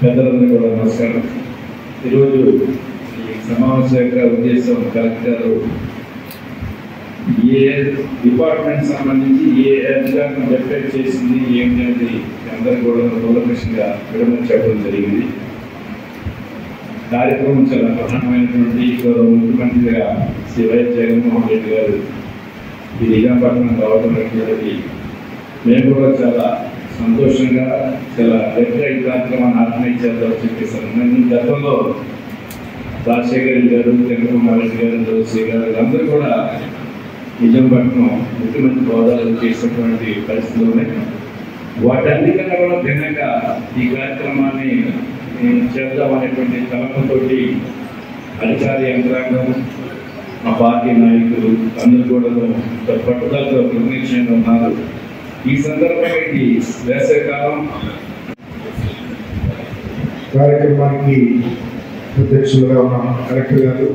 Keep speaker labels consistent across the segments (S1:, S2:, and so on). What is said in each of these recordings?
S1: పెద్దలందరూ కూడా నమస్కారం. ఈరోజు ఈ సమావేశం యొక్క ఉద్దేశం కలెక్టర్ ఏ డిపార్ట్మెంట్ సంబంధించి ఏ అధికారం డెప్యూట్ చేసింది ఏమిటి అందరూ కూడా కులకృష్ణగా విడమని చెప్పడం జరిగింది. కార్యక్రమం చాలా ప్రధానమైనటువంటి గౌరవ ముఖ్యమంత్రిగా శ్రీ వైఎస్ జగన్మోహన్ రెడ్డి గారు ఈ నిజాంపట్నం రావడం అనేటువంటిది మేము కూడా చాలా సంతోషంగా చాలా గట్టిగా ఈ కార్యక్రమాన్ని ఆర్గనైజ్ చెప్పేశారు. నేను గతంలో రాజశేఖర్ గారు చంద్రబాబు గారు జోషి గారు అందరూ కూడా నిజాంపట్నం ముఖ్యమంత్రి హోదాలు చేసినటువంటి పరిస్థితుల్లోనే ఉన్నాయి వాటన్నిటికన్నా కూడా భిన్నంగా ఈ కార్యక్రమాన్ని నేను చేద్దాం అనేటువంటి అధికార యంత్రాంగం మా పార్టీ నాయకులు అందరూ కూడా పట్టుదలతో నిర్ణయించండి ఉన్నారు ఈ సందర్భానికి వేసవికాలం
S2: కార్యక్రమానికి అధ్యక్షులుగా ఉన్న కలెక్టర్ గారు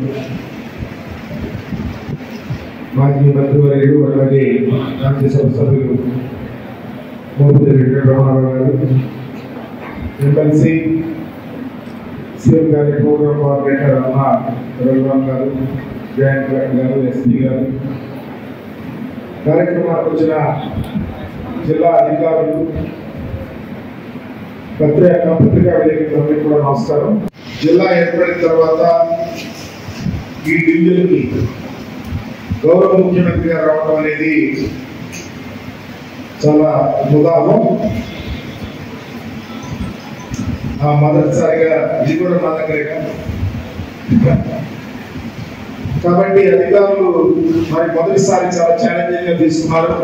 S2: మాజీ మంత్రివర్యులు అలాగే రాజ్యసభ సభ్యులు మోపిది వెంకటరమణారావు గారు ఎమ్మెల్సీ సీఎం గారి ప్రోగ్రామ్ కోఆర్డినేటర్ అన్న రఘురామ్ గారు జాయింట్ కలెక్టర్ గారు ఎస్పీ గారు. కార్యక్రమానికి వచ్చిన జిల్లా అధికారులు పత్రిక పత్రికా విలేకరులందరికీ కూడా నమస్కారం. జిల్లా ఏర్పడిన తర్వాత ఈ డివిజన్కి గౌరవ ముఖ్యమంత్రి గారు రావడం అనేది చాలా ఉదాహరణ ఆ మొదటిసారిగా ఇది కూడా మా దగ్గరేగా కాబట్టి అధికారులు మరి మొదటిసారి చాలా ఛాలెంజింగ్గా తీసుకున్నారు.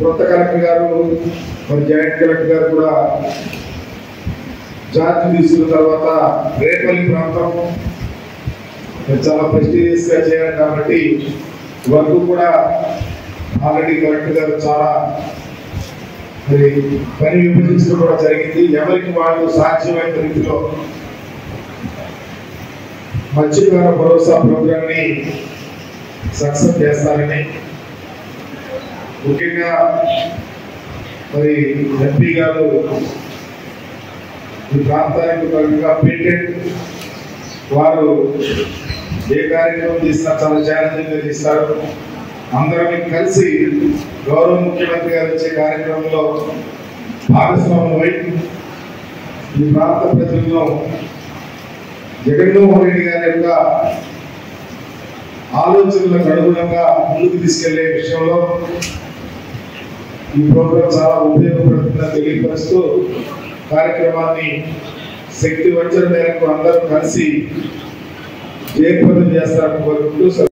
S2: కొత్త కలెక్టర్ గారు మరి జాయింట్ కలెక్టర్ గారు కూడా చార్జ్ తీసుకున్న తర్వాత రేపల్లి ప్రాంతం చాలా ప్రెస్టీజియస్గా చేయాలి కాబట్టి వర్క్ కూడా ఆల్రెడీ కలెక్టర్ గారు చాలా మరి పని విభజించడం కూడా జరిగింది. ఎవరికి వాళ్ళు సాధ్యమైన రీతిలో మత్స్యకార భరోసా ప్రోగ్రామ్ని సక్సెస్ చేస్తారని ముఖ్యంగా మరి ఎంపీ గారు ఈ ప్రాంతానికి పరంగా పేటెంట్ వారు ఏ కార్యక్రమం తీస్తారు చాలా జాగ్రత్తగా చేస్తారు. తీస్తారు అందరం కలిసి గౌరవ ముఖ్యమంత్రి గారు వచ్చే కార్యక్రమంలో భాగస్వామ్యమై ఈ ప్రాంత ప్రజలను జగన్మోహన్ రెడ్డి గారి యొక్క ఆలోచనలకు అనుగుణంగా ముందుకు తీసుకెళ్ళే విషయంలో ఈ ప్రోగ్రాం చాలా ఉపయోగపడుతుందని తెలియపరుస్తూ కార్యక్రమాన్ని శక్తి వంచన మేరకు అందరూ కలిసి జయప్రదం చేస్తారని కోరుకుంటూ